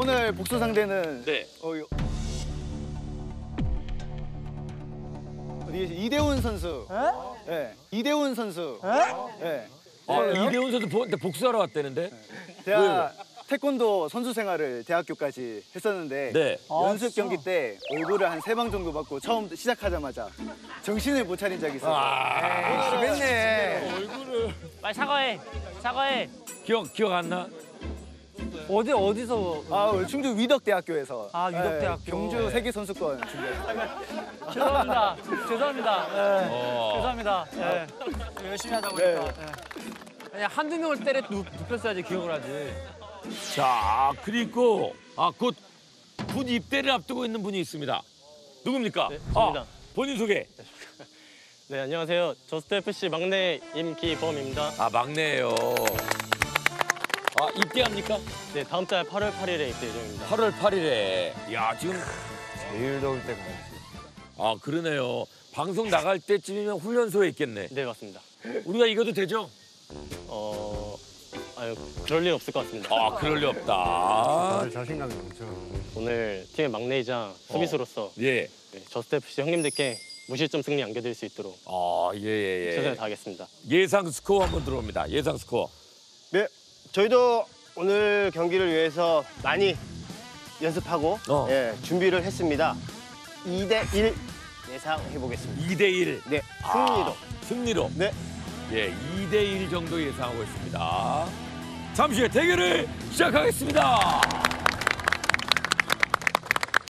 오늘 복수 상대는 네. 어, 이- 어디 계시? 이대훈 선수. 네. 이대훈 선수. 네. 아, 이대훈 선수 보- 복수하러 왔다는데? 제가 태권도 선수 생활을 대학교까지 했었는데 네. 연습 경기 때 얼굴을 한 세 방 정도 맞고 처음 시작하자마자 정신을 못 차린 적이 있어요. 아, 심했네. 빨리 사과해. 사과해. 기억 기억 안 나? 어디 어디서 아, 충주 위덕대학교에서 아, 위덕대학교. 네, 경주 세계 선수권 준비했어요. 죄송합니다. 죄송합니다. 네. 어. 죄송합니다. 네. 열심히 하다 보니까. 네. 그냥 한두 명을 때려 눕, 눕혔어야지 기억을 하지. 자, 그리고 아, 곧 군 입대를 앞두고 있는 분이 있습니다. 누굽니까? 네, 저입니다. 아, 본인 소개. 네, 안녕하세요. 저스트 FC 막내 임기범입니다. 아, 막내예요. 아, 입대합니까? 네, 다음 달 8월 8일에 입대 예정입니다. 8월 8일에. 야, 지금 제일 더울 때가 아, 그러네요. 방송 나갈 때쯤이면 훈련소에 있겠네. 네, 맞습니다. 우리가 이겨도 되죠? 어, 아유, 그럴 일 없을 것 같습니다. 아, 그럴 리 없다. 자신감이 넘쳐. 오늘 팀의 막내이자 수비수로서 예. 네, FC 형님들께 무실점 승리 안겨드릴 수 있도록 아, 예, 예, 최선을 예. 다하겠습니다. 예상 스코어 한번 들어옵니다. 예상 스코어. 네, 저희도 오늘 경기를 위해서 많이 연습하고 어. 예, 준비를 했습니다. 2대 1 예상해 보겠습니다. 2대 1. 네, 승리로. 승리로. 네. 예, 2대 1 정도 예상하고 있습니다. 잠시 후에 대결을 시작하겠습니다.